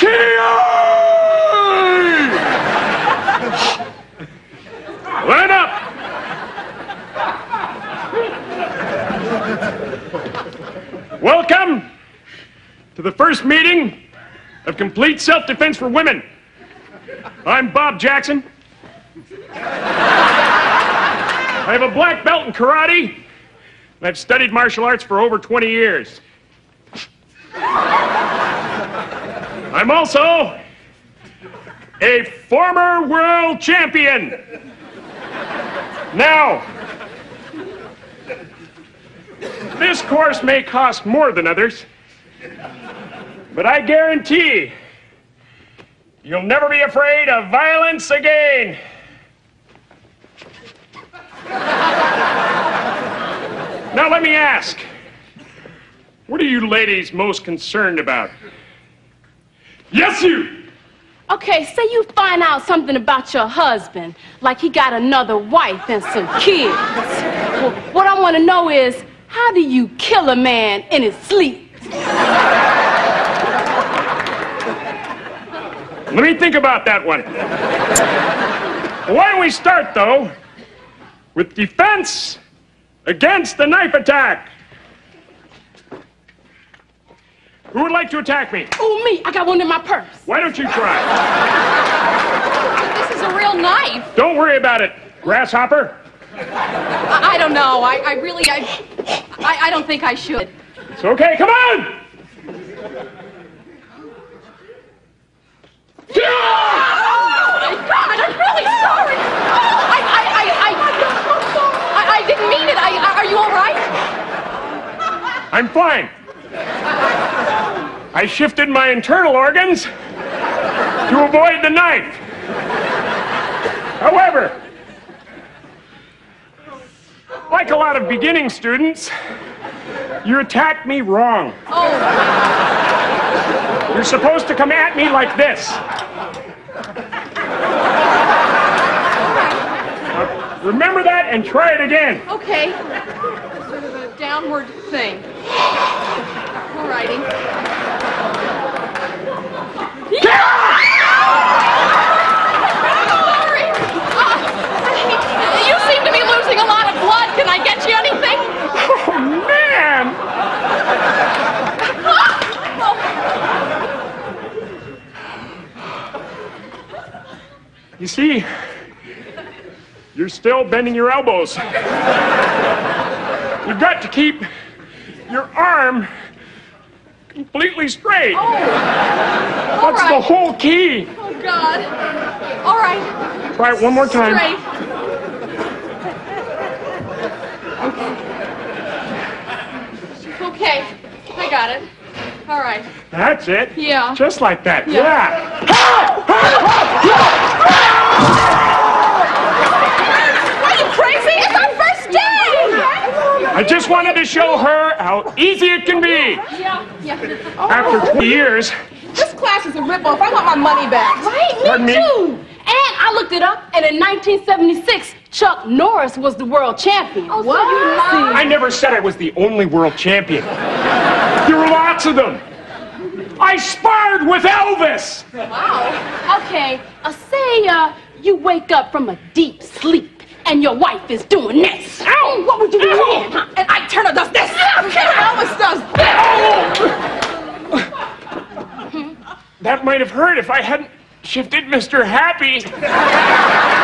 Line up! Welcome to the first meeting of complete self defense for women. I'm Bob Jackson. I have a black belt in karate, and I've studied martial arts for over 20 years. I'm also a former world champion. Now, this course may cost more than others, but I guarantee you'll never be afraid of violence again. Now, let me ask what are you ladies most concerned about? Yes, you! Okay, say you find out something about your husband, like he got another wife and some kids. Well, what I want to know is, how do you kill a man in his sleep? Let me think about that one. Why don't we start, though, with defense against the knife attack? Who would like to attack me? Oh, me, I got one in my purse. Why don't you try? This is a real knife. Don't worry about it, grasshopper. I, I don't know. I, I really, I, I, I don't think I should. It's okay, come on! Yeah! Oh my God! I'm really sorry. Oh, I, I, I, I, I, I didn't mean it. I, I- are you all right? I'm fine. I shifted my internal organs to avoid the knife. However, like a lot of beginning students, you attacked me wrong. Oh, You're supposed to come at me like this. Remember that and try it again. okay. Sort of a downward thing. All righty. Sorry. Uh, you seem to be losing a lot of blood. Can I get you anything? Oh, man! You see, you're still bending your elbows. You've got to keep your arm completely straight. Oh. All That's the whole key. Oh, God. All right. Try it one more time. Straight. Okay, I got it. All right. That's it. Yeah. Just like that. Yeah. yeah. Are you crazy? It's our first day! I just wanted to show her how easy it can be. Yeah, yeah. After 20 years, This class is a ripoff. I want my money back. Right? Me me? too. And I looked it up, and in 1976, Chuck Norris was the world champion. Oh, so you lied. I never said I was the only world champion. There were lots of them. I sparred with Elvis. Wow. Okay, uh, say uh, you wake up from a deep sleep, and your wife is doing this. Ow! What would you do then? huh? And Ike Turner does this. Elvis does this. That might have hurt if I hadn't shifted Mr. Happy.